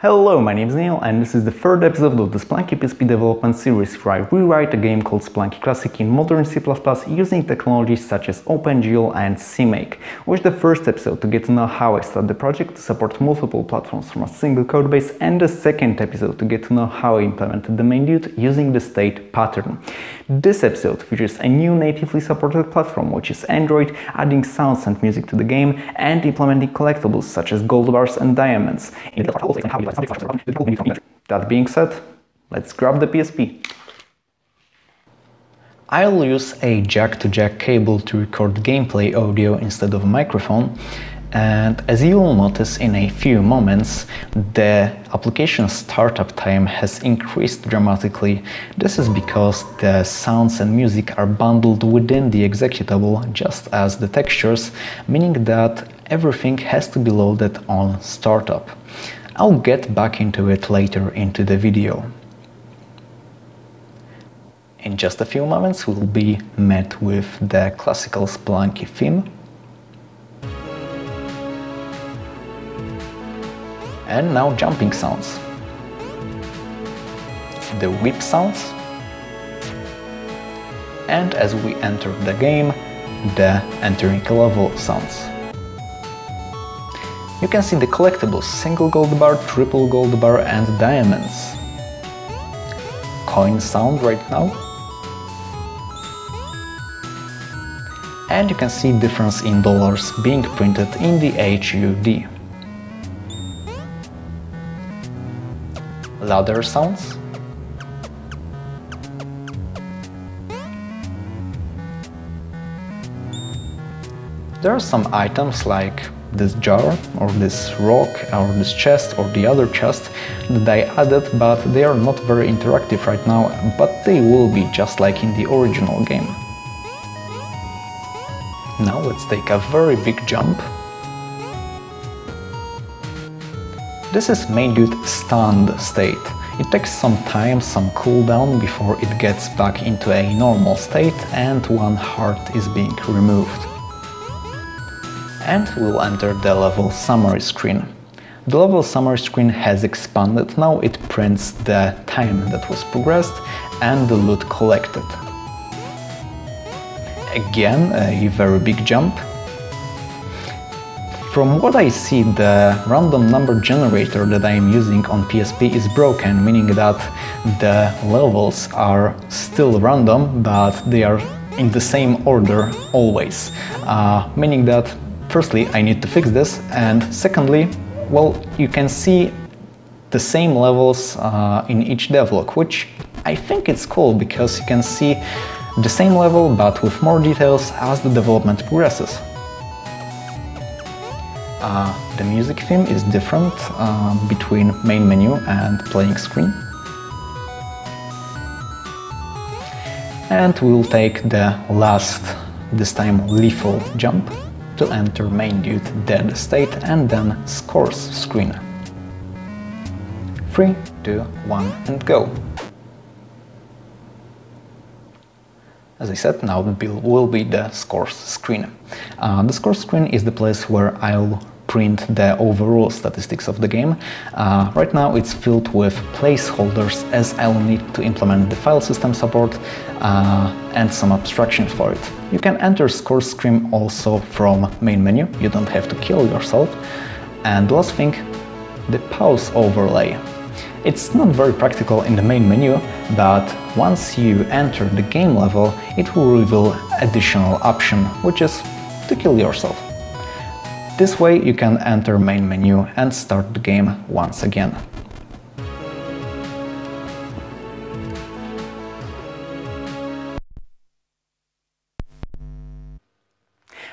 Hello, my name is Daniel and this is the third episode of the Spelunky PSP development series where I rewrite a game called Spelunky Classic in modern C++ using technologies such as OpenGL and CMake. Watch the first episode to get to know how I started the project to support multiple platforms from a single codebase and the second episode to get to know how I implemented the main dude using the state pattern. This episode features a new natively supported platform which is Android, adding sounds and music to the game and implementing collectibles such as gold bars and diamonds. That being said, let's grab the PSP. I'll use a jack-to-jack -jack cable to record gameplay audio instead of a microphone and as you will notice in a few moments, the application startup time has increased dramatically. This is because the sounds and music are bundled within the executable just as the textures, meaning that everything has to be loaded on startup. I'll get back into it later into the video. In just a few moments we'll be met with the classical Spelunky theme. And now jumping sounds. The whip sounds. And as we enter the game, the entering level sounds. You can see the collectibles single gold bar, triple gold bar and diamonds. Coin sound right now. And you can see difference in dollars being printed in the HUD. Louder sounds. There are some items like this jar or this rock or this chest or the other chest that I added but they are not very interactive right now but they will be just like in the original game. Now let's take a very big jump. This is main dude stunned state. It takes some time, some cooldown before it gets back into a normal state and one heart is being removed and we'll enter the level summary screen. The level summary screen has expanded, now it prints the time that was progressed and the loot collected. Again, a very big jump. From what I see, the random number generator that I am using on PSP is broken, meaning that the levels are still random, but they are in the same order always, uh, meaning that Firstly, I need to fix this, and secondly, well, you can see the same levels uh, in each devlog, which I think it's cool because you can see the same level but with more details as the development progresses. Uh, the music theme is different uh, between main menu and playing screen. And we'll take the last, this time lethal jump to enter main dude dead state and then scores screen. 3, 2, 1 and go. As I said, now the build will be the scores screen. Uh, the scores screen is the place where I'll print the overall statistics of the game. Uh, right now it's filled with placeholders as I'll need to implement the file system support uh, and some abstractions for it. You can enter score screen also from main menu, you don't have to kill yourself. And last thing, the pause overlay. It's not very practical in the main menu, but once you enter the game level, it will reveal additional option, which is to kill yourself. This way you can enter main menu and start the game once again.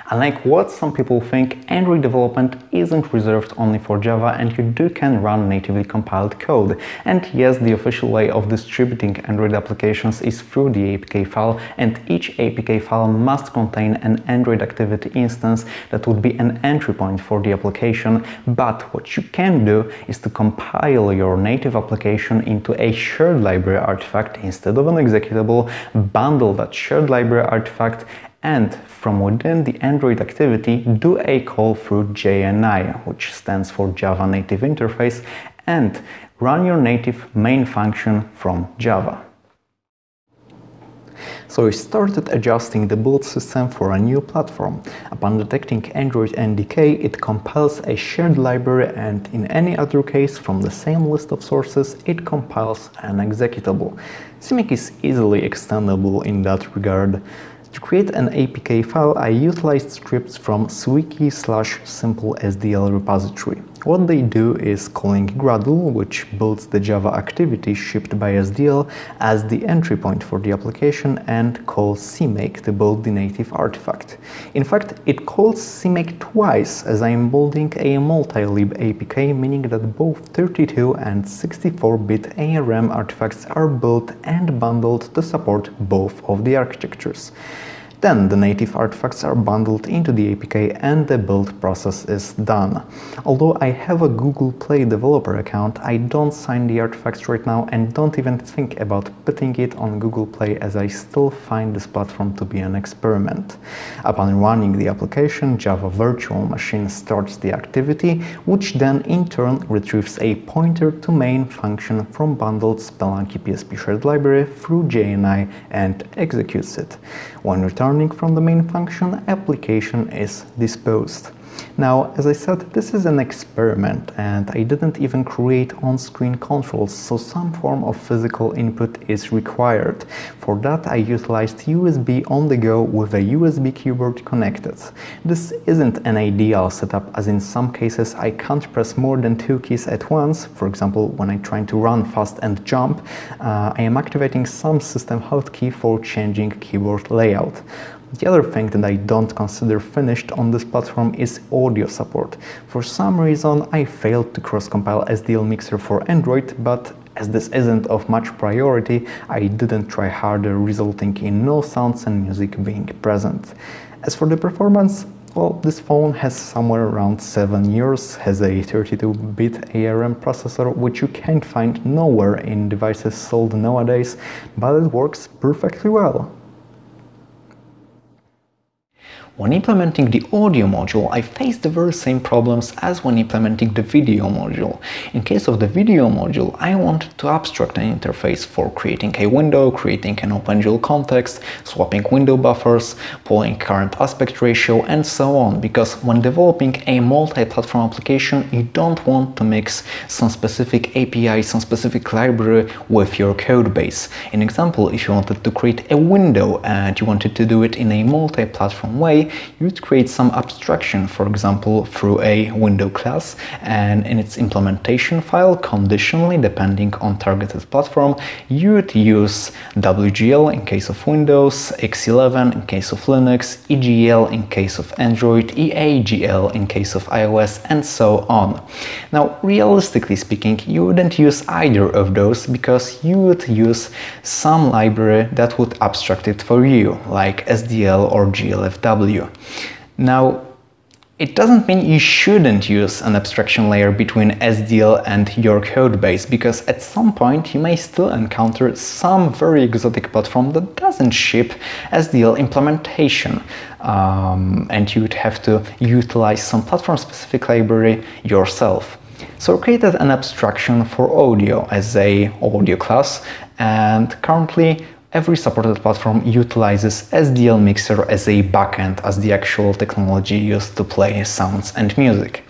Unlike what some people think, Android development isn't reserved only for Java and you do can run natively compiled code. And yes, the official way of distributing Android applications is through the APK file and each APK file must contain an Android activity instance that would be an entry point for the application. But what you can do is to compile your native application into a shared library artifact instead of an executable, bundle that shared library artifact and from within the Android activity do a call through JNI, which stands for Java Native Interface, and run your native main function from Java. So we started adjusting the build system for a new platform. Upon detecting Android NDK, it compiles a shared library and in any other case from the same list of sources, it compiles an executable. CMake is easily extendable in that regard. To create an APK file, I utilized scripts from suikki slash simplesdl repository. What they do is calling Gradle, which builds the Java activity shipped by SDL as the entry point for the application and calls CMake to build the native artifact. In fact, it calls CMake twice as I am building a multi-lib APK, meaning that both 32 and 64-bit ARM artifacts are built and bundled to support both of the architectures. Then the native artifacts are bundled into the APK and the build process is done. Although I have a Google Play developer account, I don't sign the artifacts right now and don't even think about putting it on Google Play as I still find this platform to be an experiment. Upon running the application, Java Virtual Machine starts the activity, which then in turn retrieves a pointer to main function from bundled Spelunky PSP shared library through JNI and executes it. When from the main function, application is disposed. Now, as I said, this is an experiment and I didn't even create on-screen controls, so some form of physical input is required. For that, I utilized USB on the go with a USB keyboard connected. This isn't an ideal setup as in some cases I can't press more than two keys at once. For example, when I'm trying to run fast and jump, uh, I am activating some system hotkey for changing keyboard layout. The other thing that I don't consider finished on this platform is audio support. For some reason I failed to cross-compile SDL Mixer for Android, but as this isn't of much priority, I didn't try harder, resulting in no sounds and music being present. As for the performance, well, this phone has somewhere around 7 years, has a 32-bit ARM processor, which you can't find nowhere in devices sold nowadays, but it works perfectly well. When implementing the audio module, I faced the very same problems as when implementing the video module. In case of the video module, I wanted to abstract an interface for creating a window, creating an OpenGL context, swapping window buffers, pulling current aspect ratio, and so on, because when developing a multi-platform application, you don't want to mix some specific API, some specific library with your code base. An example, if you wanted to create a window and you wanted to do it in a multi-platform way, you'd create some abstraction, for example, through a window class, and in its implementation file, conditionally, depending on targeted platform, you'd use WGL in case of Windows, X11 in case of Linux, EGL in case of Android, EAGL in case of iOS, and so on. Now, realistically speaking, you wouldn't use either of those because you would use some library that would abstract it for you, like SDL or GLFW. Now, it doesn't mean you shouldn't use an abstraction layer between SDL and your code base, because at some point you may still encounter some very exotic platform that doesn't ship SDL implementation, um, and you'd have to utilize some platform-specific library yourself. So I created an abstraction for audio as a audio class, and currently every supported platform utilizes SDL Mixer as a backend as the actual technology used to play sounds and music.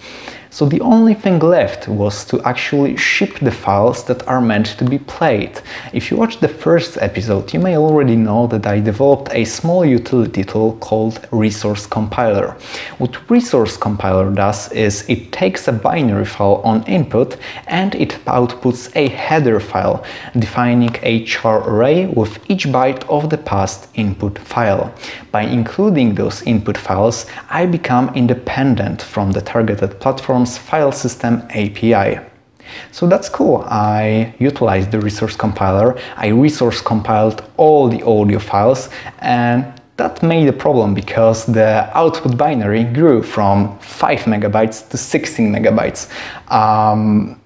So the only thing left was to actually ship the files that are meant to be played. If you watched the first episode, you may already know that I developed a small utility tool called Resource Compiler. What Resource Compiler does is it takes a binary file on input and it outputs a header file defining a char array with each byte of the past input file. By including those input files, I become independent from the targeted platform's file system API. So that's cool. I utilized the resource compiler. I resource compiled all the audio files and that made a problem because the output binary grew from 5 megabytes to 16 megabytes. Um,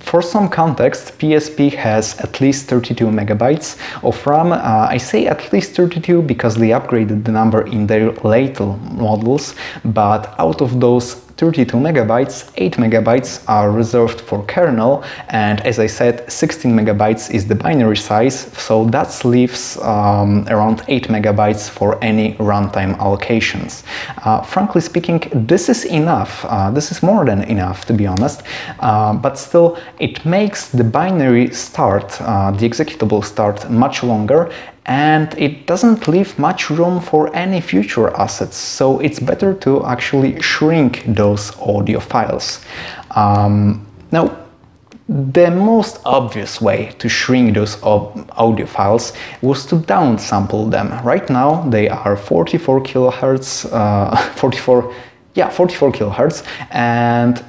for some context, PSP has at least 32 megabytes of RAM. Uh, I say at least 32 because they upgraded the number in their later models, but out of those 32 megabytes, 8 megabytes are reserved for kernel, and as I said, 16 megabytes is the binary size, so that leaves um, around 8 megabytes for any runtime allocations. Uh, frankly speaking, this is enough, uh, this is more than enough to be honest, uh, but still it makes the binary start, uh, the executable start much longer and it doesn't leave much room for any future assets so it's better to actually shrink those audio files um, now the most obvious way to shrink those audio files was to downsample them. Right now they are 44 kilohertz, uh, 44, yeah, 44 kilohertz, and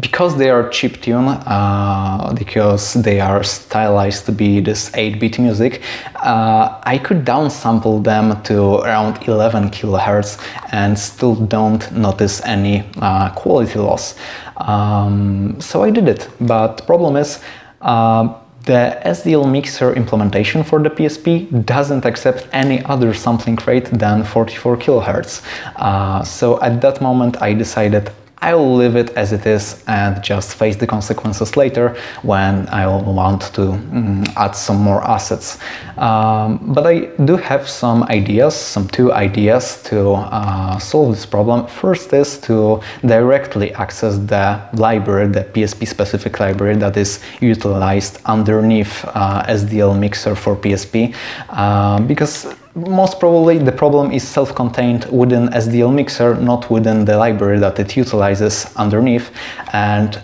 because they are chip tune, uh, because they are stylized to be this 8-bit music, uh, I could downsample them to around 11 kilohertz and still don't notice any uh, quality loss. Um, so I did it, but problem is uh, the SDL mixer implementation for the PSP doesn't accept any other sampling rate than 44 kilohertz. Uh, so at that moment I decided I'll leave it as it is and just face the consequences later when I will want to mm, add some more assets. Um, but I do have some ideas, some two ideas to uh, solve this problem. First is to directly access the library, the PSP specific library that is utilized underneath uh, SDL Mixer for PSP uh, because most probably the problem is self-contained within SDL Mixer, not within the library that it utilizes underneath. And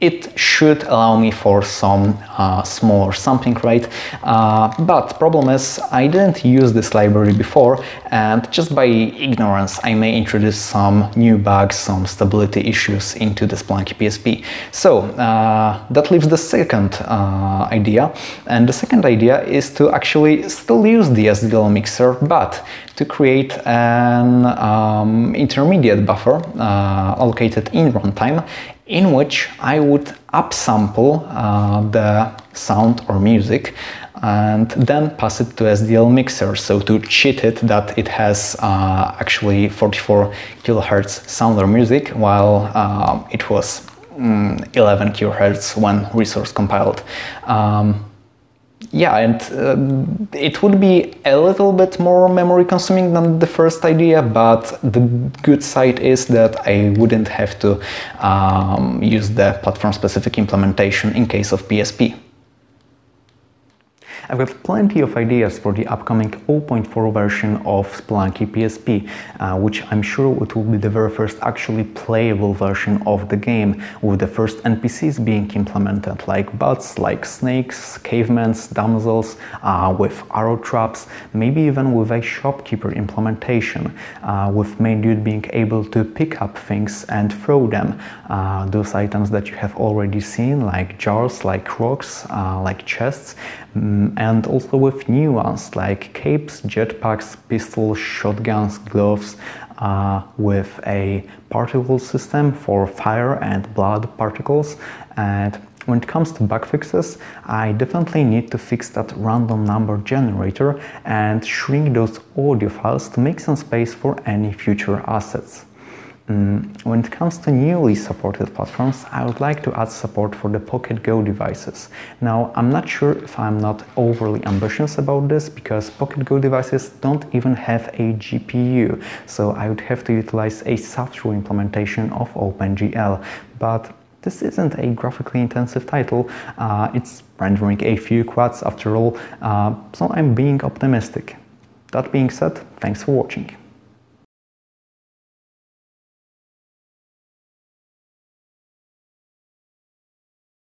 it should allow me for some uh, smaller sampling rate, uh, but problem is I didn't use this library before and just by ignorance I may introduce some new bugs, some stability issues into the Spelunky PSP. So uh, that leaves the second uh, idea. And the second idea is to actually still use the SDL mixer but to create an um, intermediate buffer uh, allocated in runtime in which I would upsample uh, the sound or music and then pass it to SDL mixer so to cheat it that it has uh, actually 44 kilohertz sound or music while uh, it was mm, 11 kilohertz when resource compiled. Um, yeah, and uh, it would be a little bit more memory consuming than the first idea, but the good side is that I wouldn't have to um, use the platform specific implementation in case of PSP. I've got plenty of ideas for the upcoming 0.4 version of Spelunky PSP, uh, which I'm sure it will be the very first actually playable version of the game, with the first NPCs being implemented, like bots, like snakes, cavemen, damsels, uh, with arrow traps, maybe even with a shopkeeper implementation, uh, with main dude being able to pick up things and throw them. Uh, those items that you have already seen, like jars, like rocks, uh, like chests, Mm, and also with new ones like capes, jetpacks, pistols, shotguns, gloves, uh, with a particle system for fire and blood particles. And when it comes to bug fixes, I definitely need to fix that random number generator and shrink those audio files to make some space for any future assets. Mm, when it comes to newly supported platforms, I would like to add support for the Pocket Go devices. Now, I'm not sure if I'm not overly ambitious about this because Pocket Go devices don't even have a GPU, so I would have to utilize a software implementation of OpenGL. But this isn't a graphically intensive title, uh, it's rendering a few quads after all, uh, so I'm being optimistic. That being said, thanks for watching.